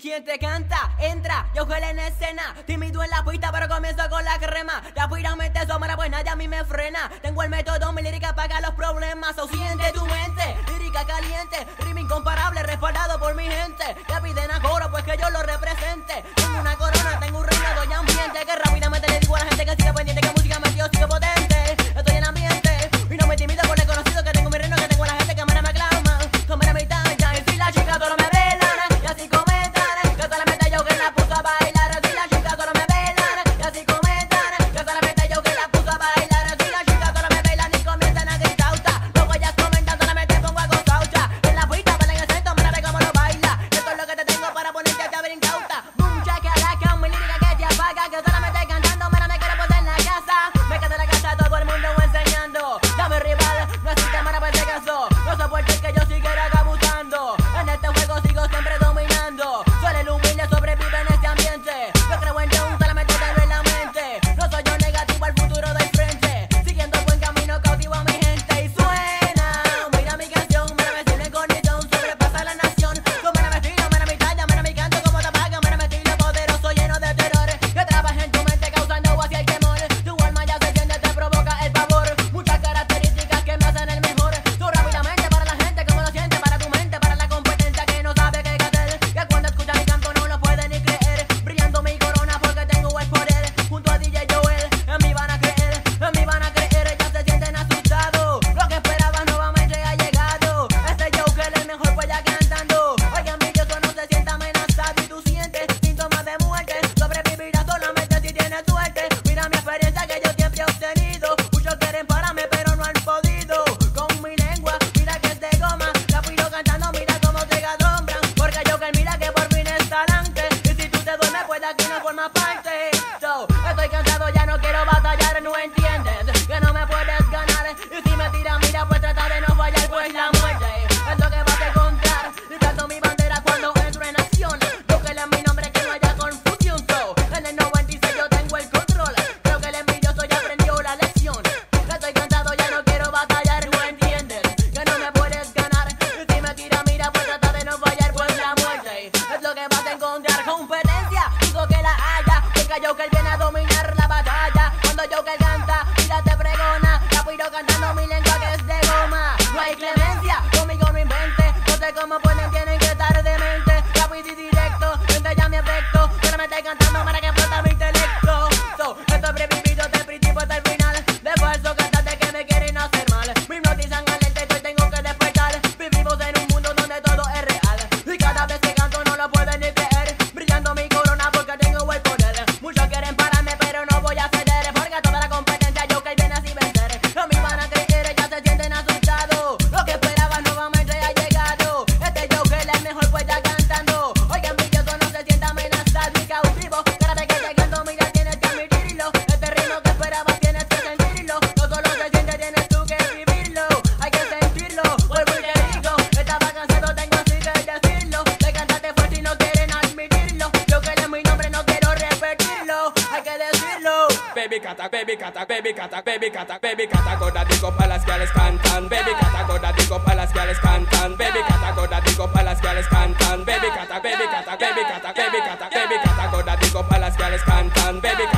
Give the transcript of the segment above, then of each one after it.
Quien te canta? Entra, yo juego en escena. Tímido en la pista, pero comienzo con la crema. La pira me te sombra, pues nadie a mí me frena. Tengo el método, mi lírica paga los problemas. O siente tu mente, lírica caliente. rima incomparable, respaldado por mi gente. Ya piden a cat a baby cat a baby cat a baby cat a baby cat a go da dig up all as girls can can baby cat a go da dig up all as girls can can baby cat a go da dig up all as girls can can baby cat a baby cat a baby cat a baby cat a baby cat a go da dig up all as girls can can baby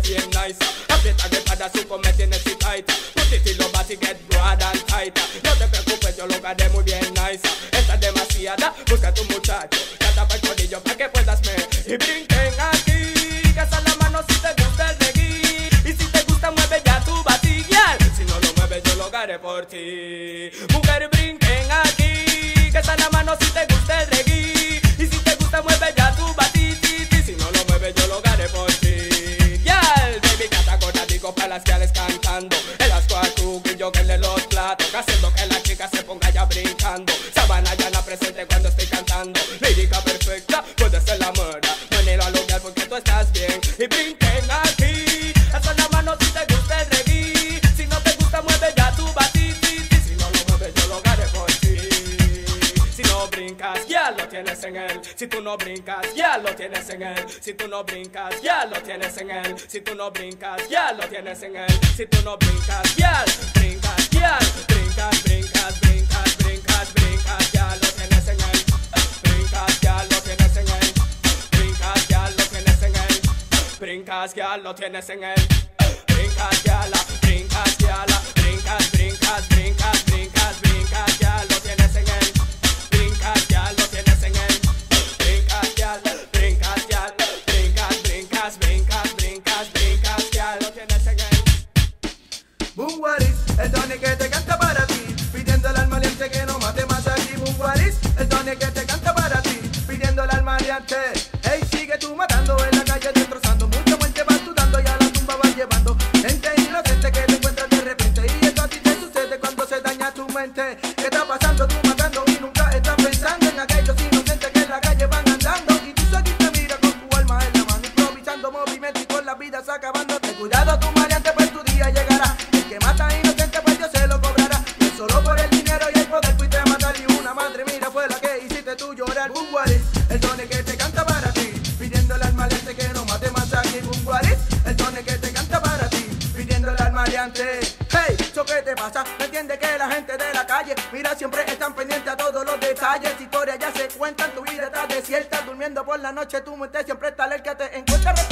digo ponte bien nice, aprieta que para su comer tienes y tight, tu titi lo vas y get broad and tight, no te preocupes yo lo haré muy bien nice, esta es demasiada, busca tu muchacho, canta pa' el corillo pa' que puedas me, y brinquen aquí, que esa la mano si te gusta el reggae, y si te gusta mueve ya tu batilla, si no lo mueves yo lo haré por ti, mujer brinquen aquí, que esa la mano si te gusta el reggae, sabana ya la presente cuando estoy cantando, lírica perfecta, puede ser la murda, venir a lugar porque tú estás bien, y brinquen aquí, alza la mano si te gusta el reggae, si no te gusta mueve ya tu batiti, si no lo mueves yo lo haré por ti, si no brincas, ya lo tienes en él. Si tú no brincas, ya lo tienes en él. Si tú no brincas, ya lo tienes en él. Si tú no brincas, ya lo tienes en él. Si tú no brincas, ya brincas, ya brincas, brincas, brincas, brincas, ya lo tienes en él. Brincas, ya lo tienes en él. Brincas, ya lo tienes en él. Brincas, ya lo tienes en él. Brincas, ya la, brincas, ya la, brincas, brincas, brincas, Hey, ¿eso qué te pasa? ¿No entiende que la gente de la calle, mira, siempre están pendientes a todos los detalles? Historias ya se cuentan, tu vida está desierta, durmiendo por la noche, tu mente siempre está alerta, te encuentras